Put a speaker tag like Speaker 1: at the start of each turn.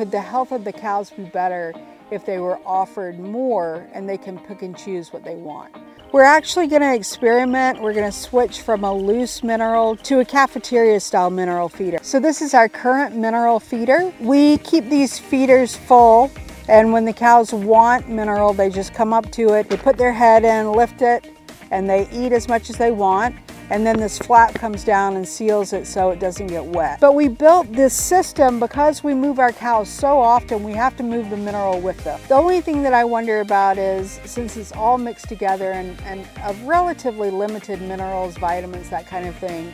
Speaker 1: Could the health of the cows be better if they were offered more and they can pick and choose what they want? We're actually going to experiment. We're going to switch from a loose mineral to a cafeteria style mineral feeder. So this is our current mineral feeder. We keep these feeders full and when the cows want mineral, they just come up to it, they put their head in, lift it, and they eat as much as they want and then this flap comes down and seals it so it doesn't get wet. But we built this system because we move our cows so often, we have to move the mineral with them. The only thing that I wonder about is, since it's all mixed together and, and of relatively limited minerals, vitamins, that kind of thing,